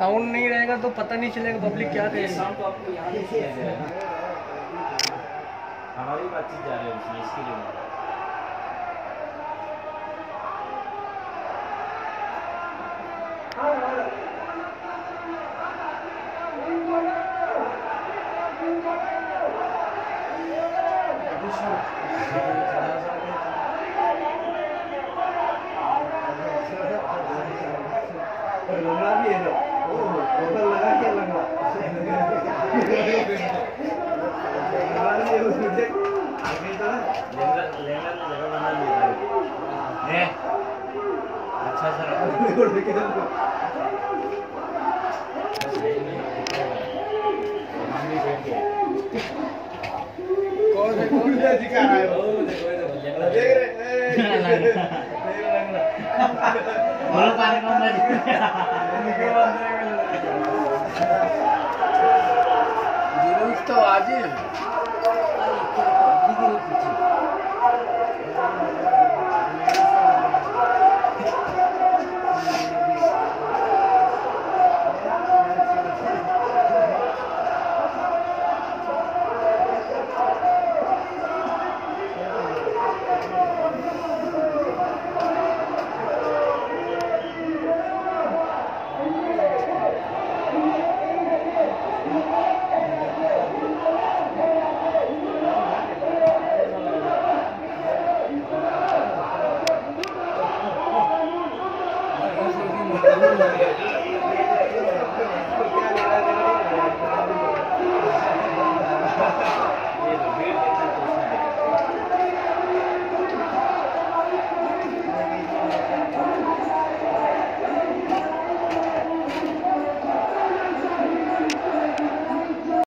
Sound नहीं रहेगा तो पता नहीं चलेगा पब्लिक क्या कहेगी। साउंड तो आपको यहाँ है हमारी बातचीत जा रही है उसमें इसके लिए। लंगड़ा भी है। ना ओ ऊपर लगा क्या लंगड़ा लंगड़ा भी है उसमें देख आगे तो ना लेंगर लेंगर जगह बना ली है अच्छा सा रखो देखो देखो देखो मम्मी बैठ के कौन है कौन ये दिखा रहा है देखो, रहे बोलो पानी कम मत तो आज ही। Obrigado.